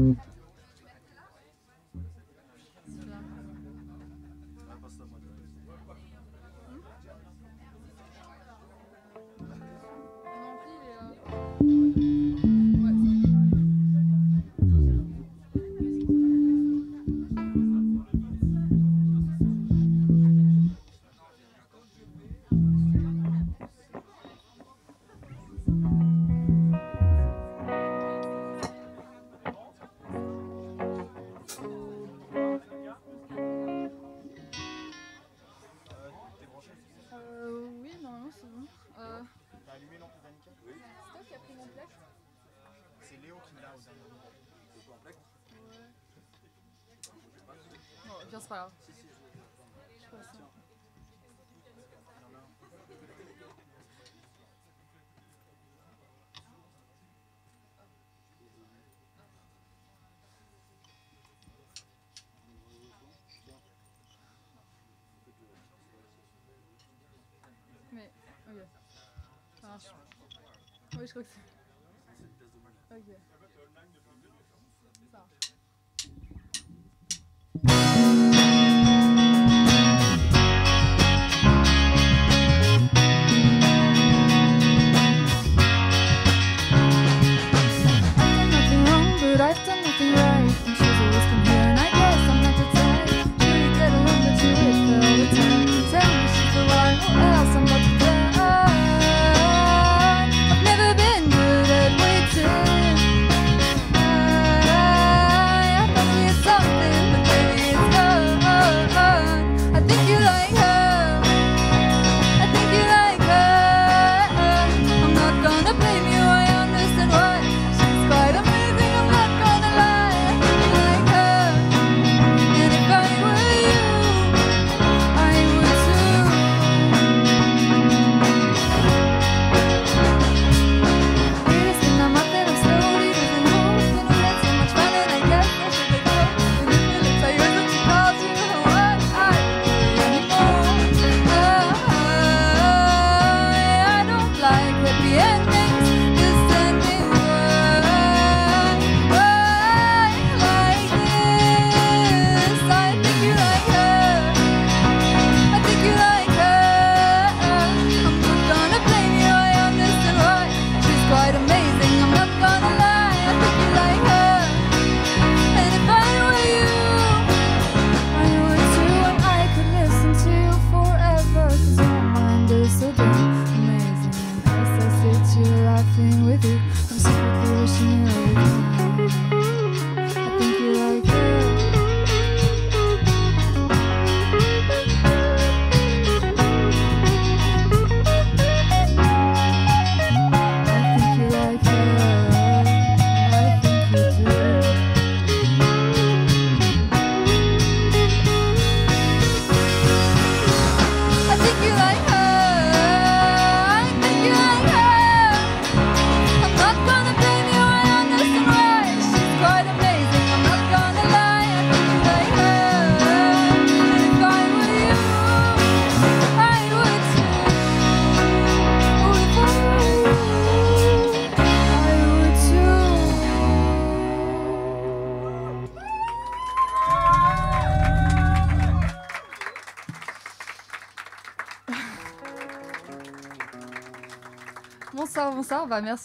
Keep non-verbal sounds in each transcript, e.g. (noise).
Mm-hmm. pas grave. Mais, ok. Ça marche. Ah oui, je crois que c'est. Ok.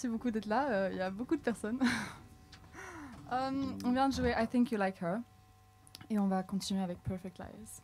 beaucoup d'être là. Euh, il y a beaucoup de personnes. um, (laughs) on vient de jouer I Think You Like Her. Et on va continuer avec Perfect Lies.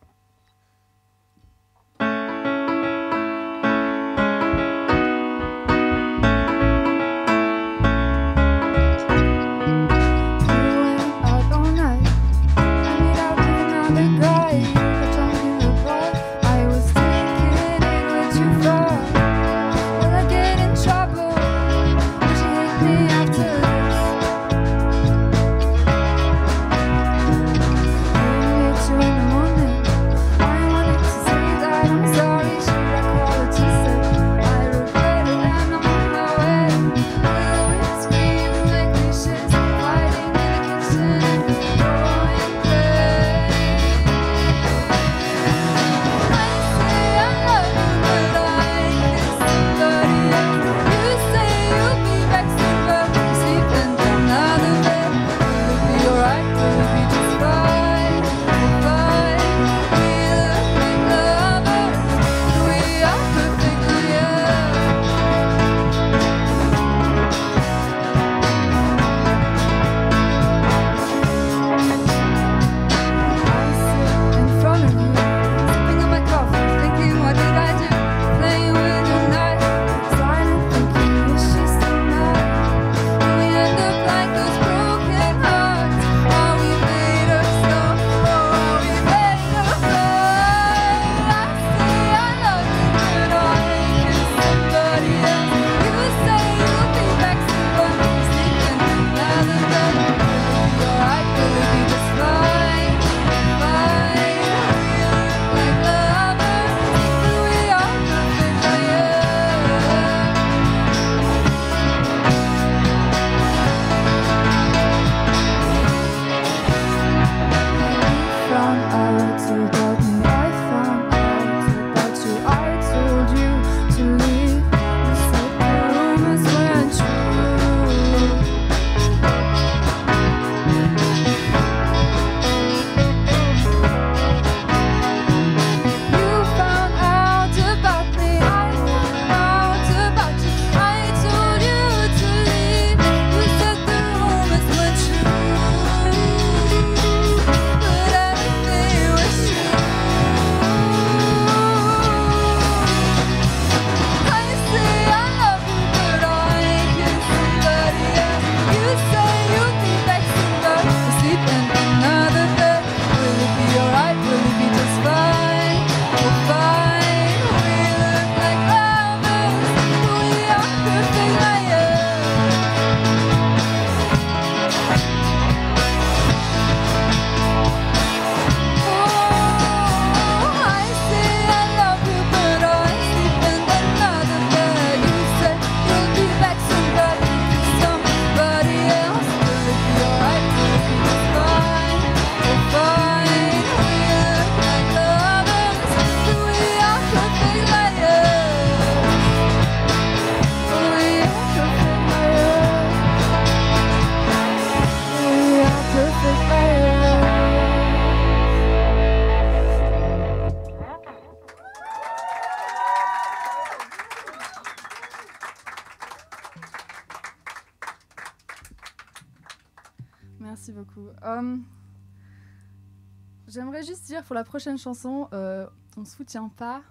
La prochaine chanson, euh, on ne soutient pas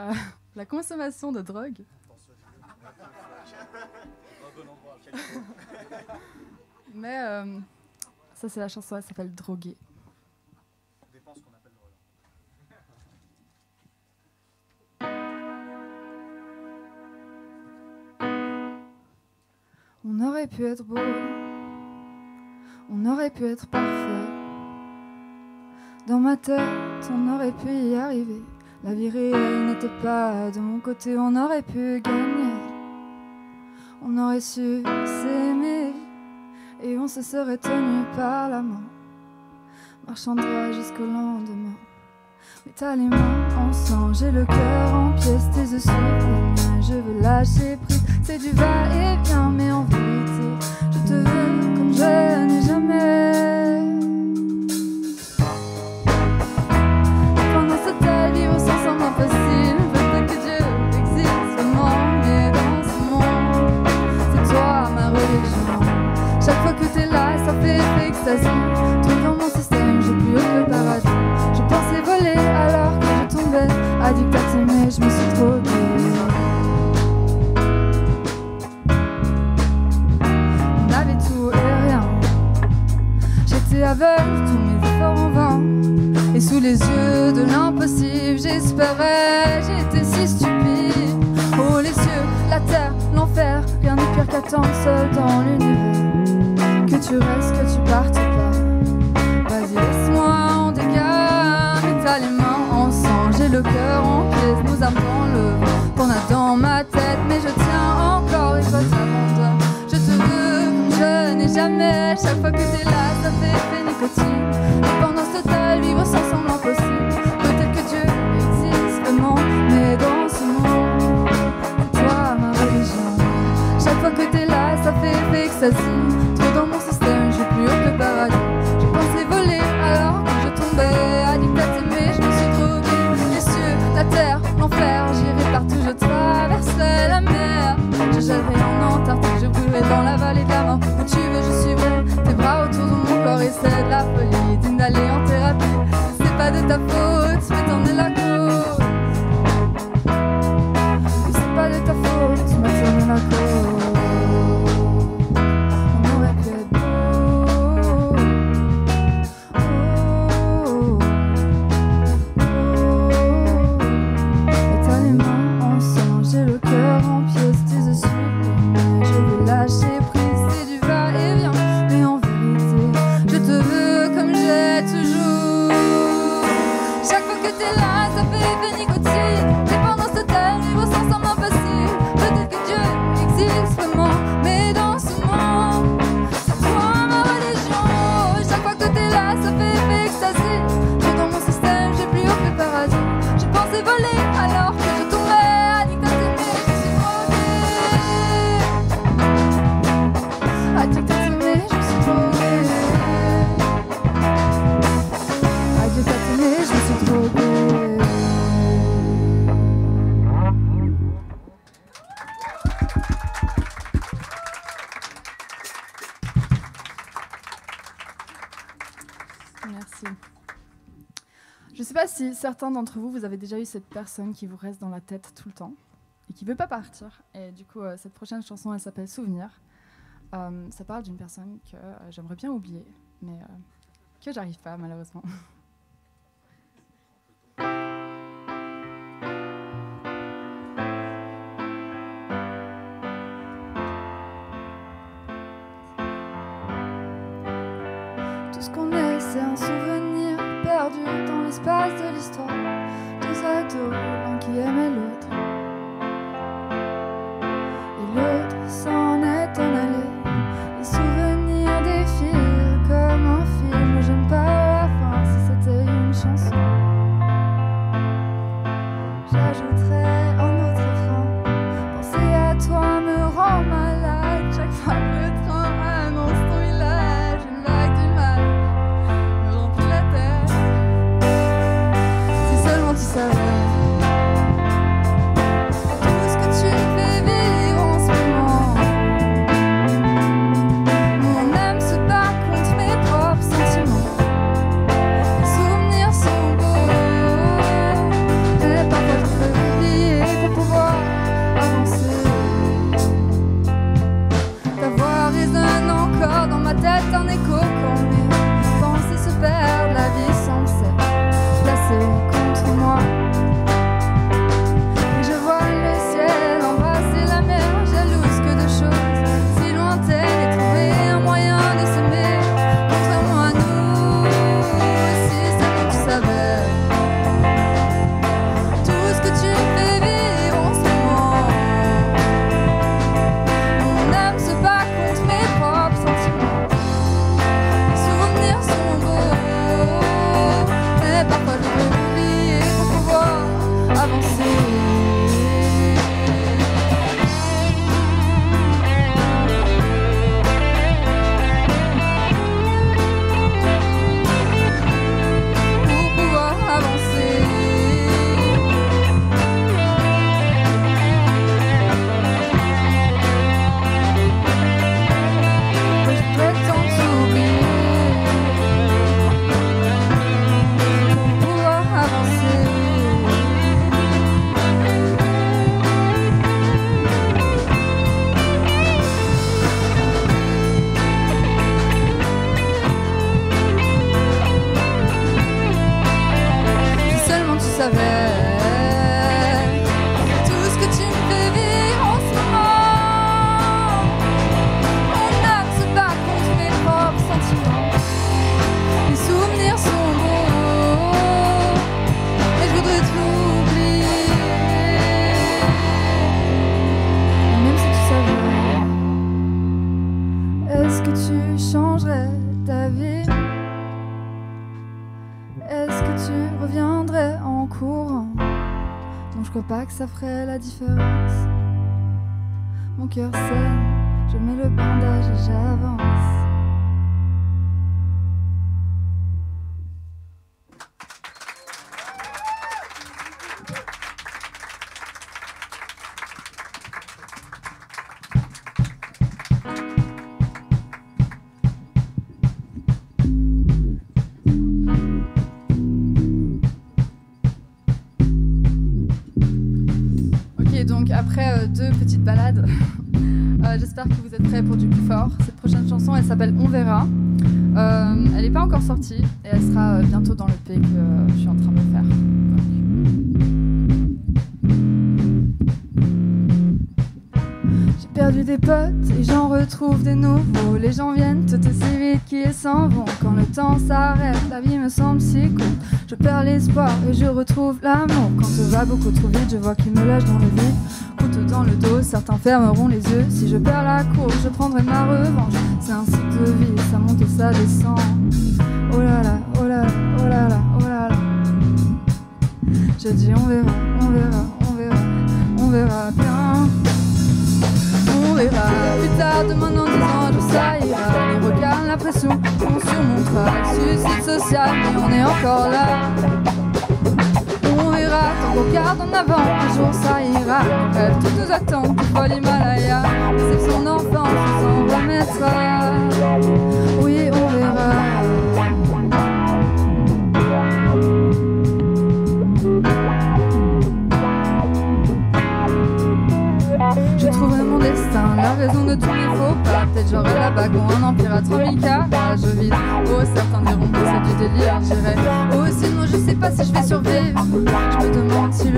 euh, (laughs) la consommation de drogue. (laughs) Mais euh, ça, c'est la chanson, elle s'appelle Drogué. Ça dépend ce qu'on appelle drogue. On aurait pu être beau, on aurait pu être parfait. Dans ma tête, on aurait pu y arriver. La vie réelle n'était pas de mon côté, on aurait pu gagner. On aurait su s'aimer et on se serait tenu par la main, marchant droit jusqu'au lendemain. Mais t'as les mains en sang, j'ai le cœur en pièces, tes yeux sur je veux lâcher prise. C'est du va-et-vient, mais en vérité, je te veux comme je Trop dans mon système, j'ai plus haut que paradis. Je pensais voler alors que je tombais. Addict à t'aimer, je me suis droguée. On avait tout et rien. J'étais aveugle, tous mes efforts en vain. Et sous les yeux de l'impossible, j'espérais. J'étais si stupide. Oh, les cieux, la terre, l'enfer. Rien n'est pire qu'attendre seul dans l'univers. Tu restes, que tu partes pas. Vas-y, laisse-moi en dégâts. Mais t'as les mains en sang, j'ai le cœur en pièces. Nous âmes dans le vent qu'on dans ma tête. Mais je tiens encore et toi. Je te veux je n'ai jamais. Chaque fois que t'es là, ça fait effet nicotine. Certains d'entre vous, vous avez déjà eu cette personne qui vous reste dans la tête tout le temps et qui veut pas partir. Et du coup, euh, cette prochaine chanson, elle s'appelle Souvenir. Euh, ça parle d'une personne que euh, j'aimerais bien oublier, mais que j'arrive pas malheureusement. (laughs) Tout ce qu'on est, c'est un souvenir perdu dans l'espace de l'histoire. Deux ados, l'un qui aimait l'autre. Euh, j'espère que vous êtes prêts pour du plus fort. Cette prochaine chanson, elle s'appelle On verra. Euh, elle n'est pas encore sortie et elle sera euh, bientôt dans le P que je suis en train de faire. J'ai perdu des potes et j'en retrouve des nouveaux. Les gens viennent tout aussi vite qu'ils s'en vont. Quand le temps s'arrête, la vie me semble si courte. Je perds l'espoir et je retrouve l'amour. Quand tout va beaucoup trop vite, je vois qu'il me lâche dans le vide. Dans le dos, certains fermeront les yeux. Si je perds la course, je prendrai ma revanche. C'est un cycle de vie, ça monte et ça descend. Oh là là, oh là oh là là, oh là là. Je dis on verra, on verra, on verra, on verra bien. On verra plus tard, demain dans dix ans, je ça ira. Les regards, la pression, on surmontera. Suicide social, mais on est encore là. On verra, tant qu'on regarde en avant, un jour ça ira. Les rêves, tout nous attend, tout vol Himalaya. C'est son enfance, on s'en remettra. Oui, on verra. Je trouverai mon destin, la raison de tous mes faux pas. Peut-être j'aurai la bague ou un empire à 3000 carats. Je vis. Oh, certains diront que c'est du délire, j'irai. Oh, sinon je sais pas si je vais survivre.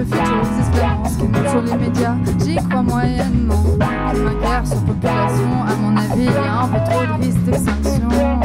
Le futur aux espérances sur les médias. J'y crois moyennement. Pour ma guerre sur population, à mon avis, il y a un peu trop de risques d'extinction.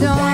don't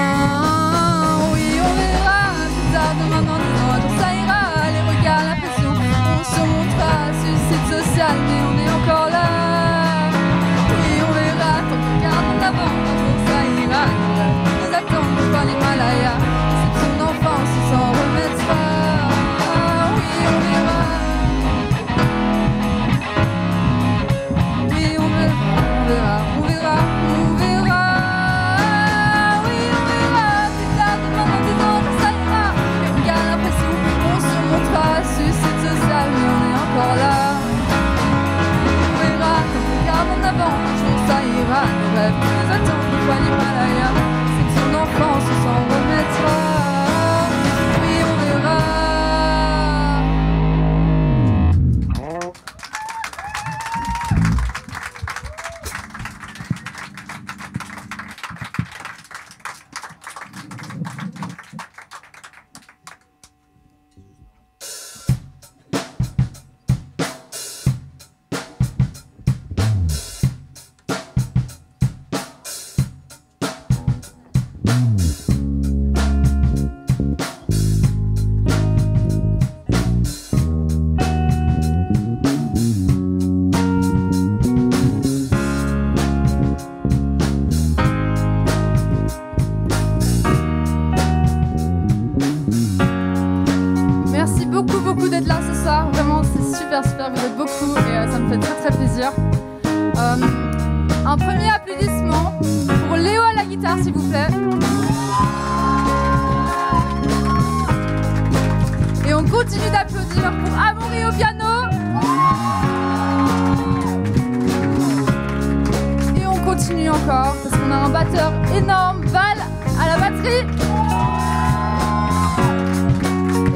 pour Léo à la guitare, s'il vous plaît. Et on continue d'applaudir pour Amaury au piano. Et on continue encore parce qu'on a un batteur énorme, Val à la batterie.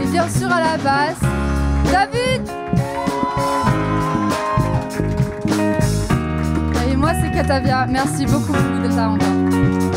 Et bien sûr à la basse, David. Katavia. Merci beaucoup, Delta encore.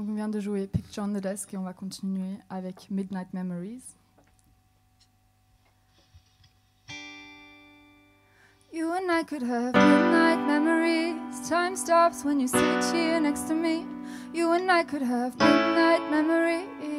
Donc on vient de jouer Picture on the Desk et on va continuer avec Midnight Memories. You and I could have midnight memories. Time stops when you sit here next to me. You and I could have midnight memories.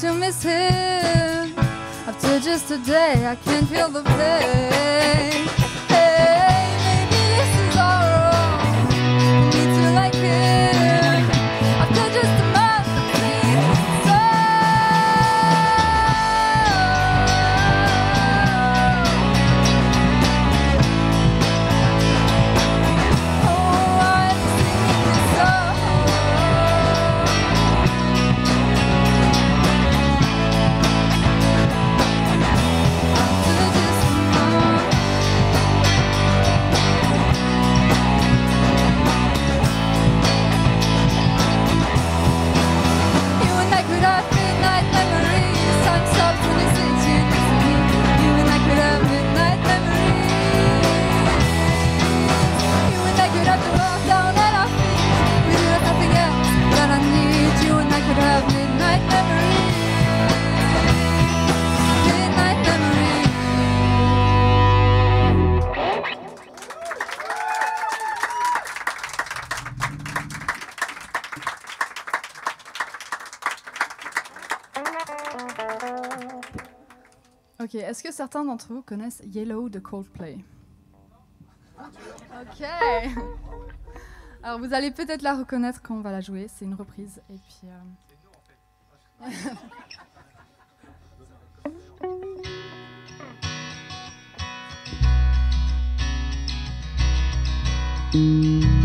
To miss him. After just a day, I can't feel the pain. Est-ce que certains d'entre vous connaissent Yellow de Coldplay? Ok Alors vous allez peut-être la reconnaître quand on va la jouer, c'est une reprise. Et puis. Euh, (laughs)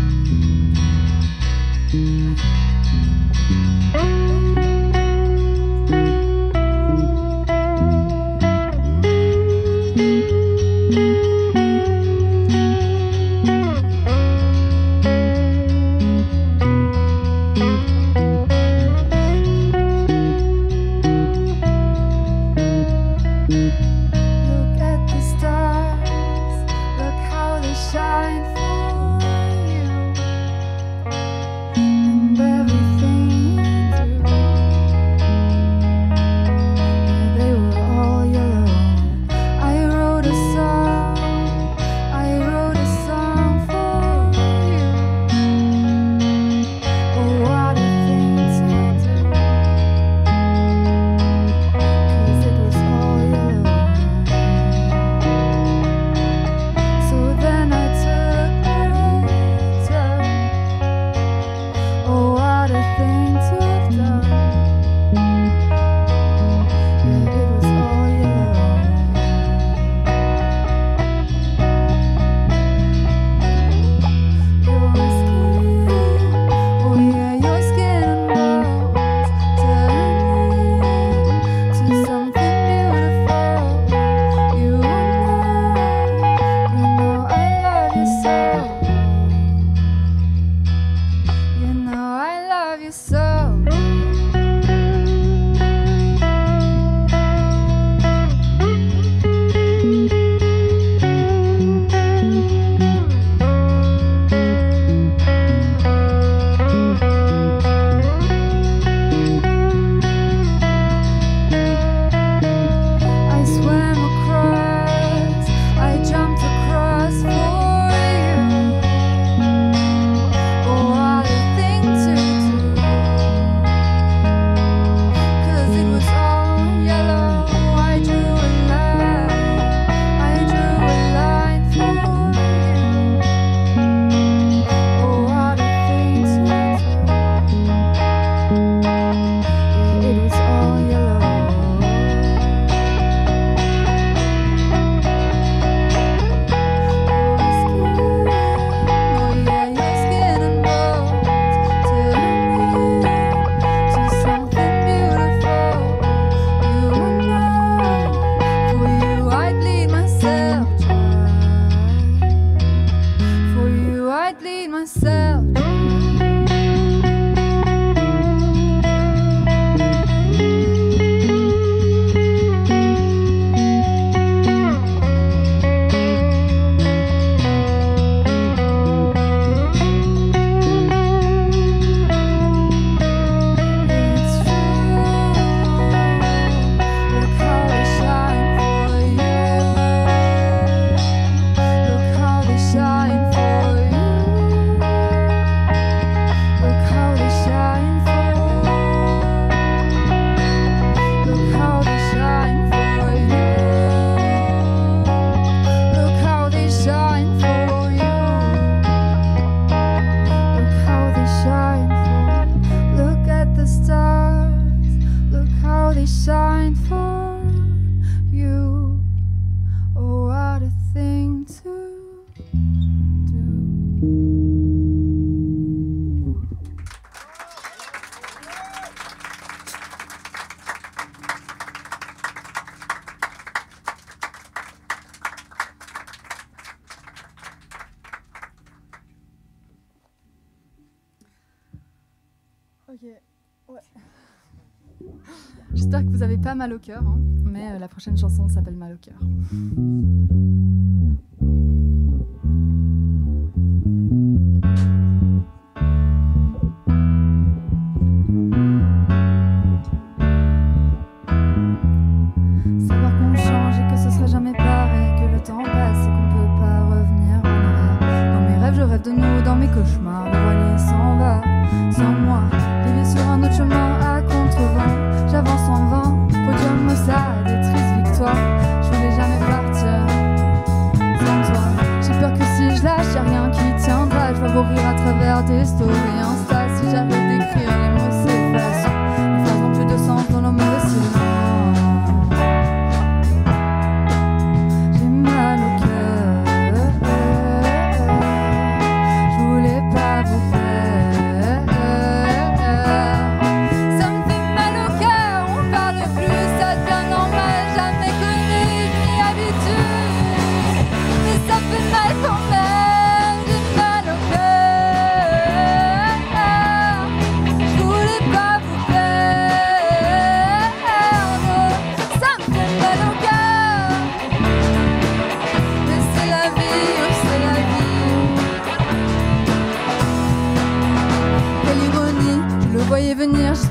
J'espère que vous avez pas mal au cœur, hein. mais euh, la prochaine chanson s'appelle Mal au cœur.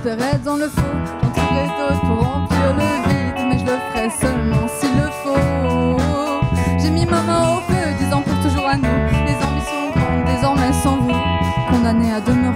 serai dans le faux, j'en trouverai d'autres pour remplir le vide, mais je le ferai seulement s'il le faut. J'ai mis ma main au feu, disant pour toujours à nous, les ambitions grandes désormais sans vous, condamnées à demeurer.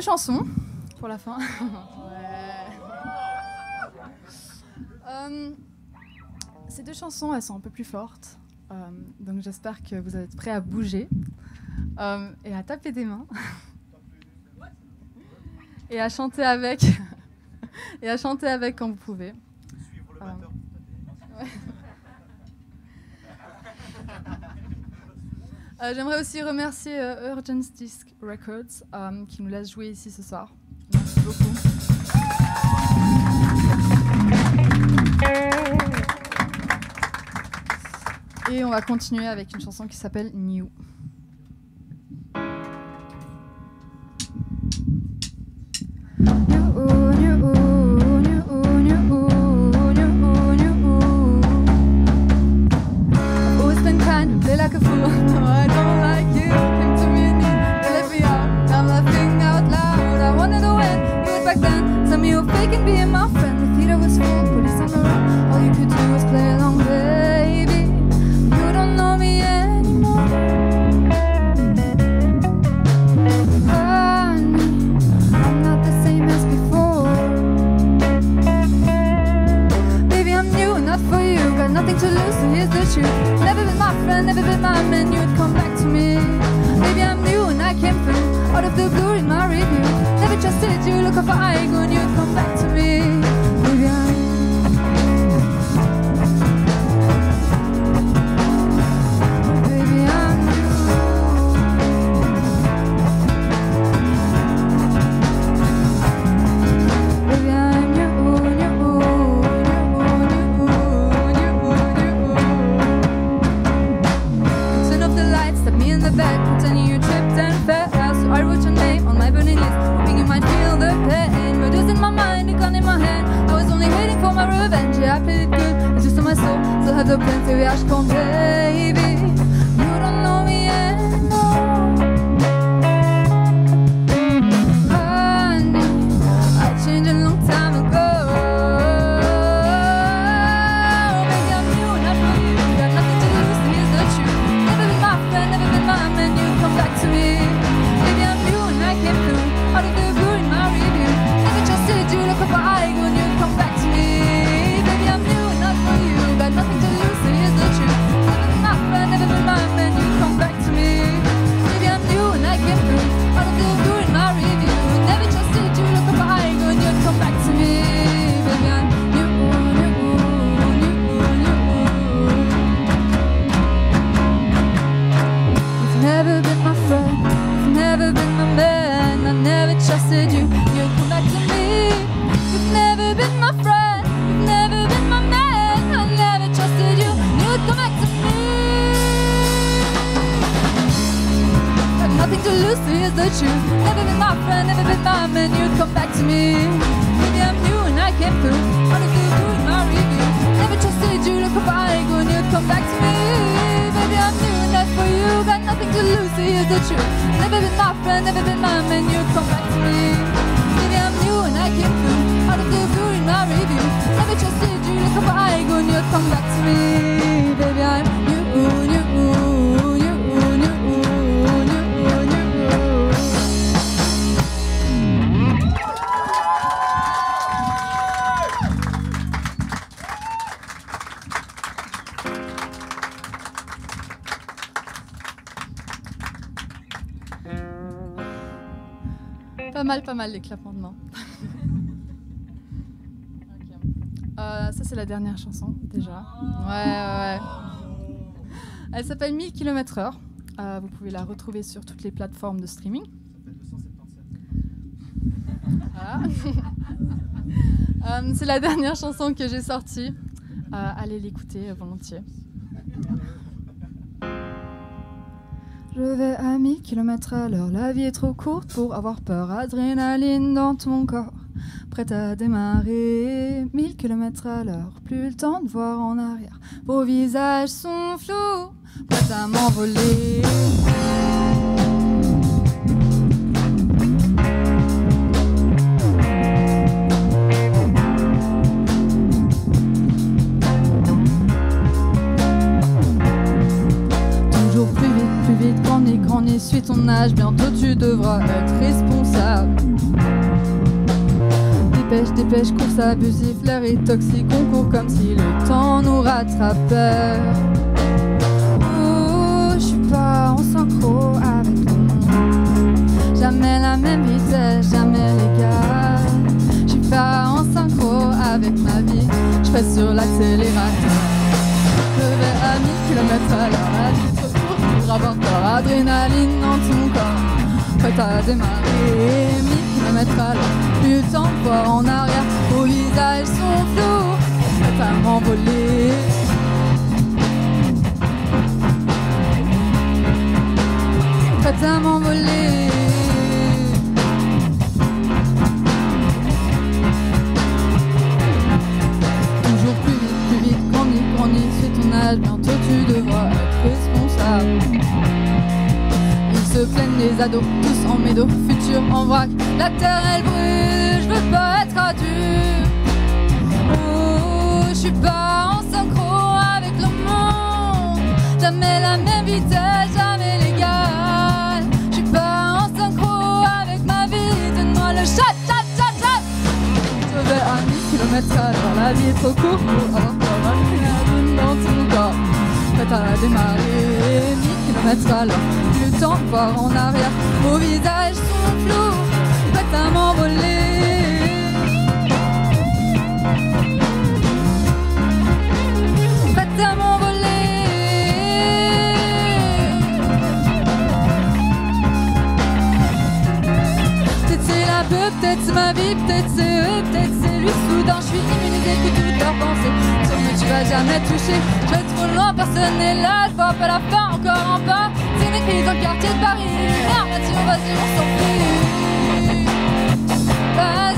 deux chansons pour la fin. (laughs) Euh, ces deux chansons, elles sont un peu plus fortes. Euh, donc j'espère que vous êtes prêts à bouger euh, et à taper des mains (laughs) et à chanter avec (laughs) et à chanter avec quand vous pouvez. Suivre le batteur. Euh, j'aimerais aussi remercier euh, Urgent Disc Records euh, qui nous laisse jouer ici ce soir. Merci beaucoup. Et on va continuer avec une chanson qui s'appelle New. esconder. To here's the truth. Never been my friend, never been my man. You'd come back to me. Maybe I'm new and I came through. Out of the blue in my review. Never trusted you, look up I go and you'd come back to me. Les clapements de mains. Euh, ça c'est la dernière chanson déjà. Ouais, ouais. Elle s'appelle 1000 km/h. Euh, vous pouvez la retrouver sur toutes les plateformes de streaming. Euh, c'est la dernière chanson que j'ai sortie. Euh, allez l'écouter volontiers. Je vais à 1000 km à l'heure, la vie est trop courte pour avoir peur. Adrénaline dans ton corps, prête à démarrer. 1000 km à l'heure, plus le temps de voir en arrière. Vos visages sont flous, prêts à m'envoler. Suis ton âge, bientôt tu devras être responsable. Dépêche, dépêche, course abusive, l'air est toxique, on court comme si le temps nous rattrapait. Ouh, je suis pas en synchro avec le monde. Jamais la même vitesse, jamais légal. Je suis pas en synchro avec ma vie, je pèse sur l'accélérateur. Je vais à 1000 km à l'heure, peur. Adrénaline dans ton corps, prête à démarrer. 1000 km à l'heure, plus temps de voir en arrière. Vos visages sont flous, prêts à m'envoler. Prête à m'envoler. Toujours plus vite, plus vite, grandis, grandis, suis ton âge, bientôt tu devras Ils se plaignent des ados, tous en médo, futur en vrac. La terre elle brûle, je veux pas être adulte. Oh, je suis pas en synchro avec le monde. Jamais la même vitesse, jamais légal. Je suis pas en synchro avec ma vie. Donne-moi le chat, chat, chat, chat. Je vais à 1000 km à la vie est trop courte pour avoir dans ton démarrer 1000 km à. Plus le temps voir en arrière. Vos visages sont flous, prêts à m'envoler. Prêts à m'envoler. Peut-être c'est la peur, peut-être c'est ma vie, peut-être c'est eux, peut-être c'est lui. Soudain, je suis que toutes leurs pensées. Sur moi, tu vas jamais toucher. Je vais trop loin, personne n'est là. Je vois pas la fin, encore en bas. C'est écrit dans le quartier de Paris. Lumière, nature, vas-y, on. Vas-y, on s'enfuit.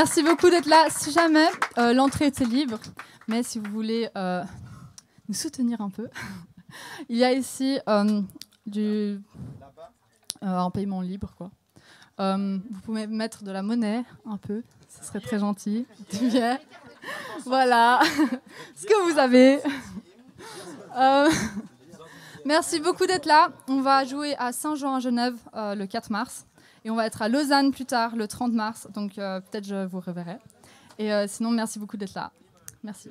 Merci beaucoup d'être là. Si jamais euh, l'entrée était libre, mais si vous voulez euh, nous soutenir un peu, (laughs) il y a ici euh, du un paiement libre quoi. Vous pouvez mettre de la monnaie un peu, ce serait très gentil. (laughs) Du. Voilà (laughs) ce que vous avez. Merci beaucoup d'être là. On va jouer à Saint-Jean à Genève le 4 mars et on va être à Lausanne plus tard le 30 mars. Donc euh, peut-être je vous reverrai. Et euh, sinon, merci beaucoup d'être là. Merci.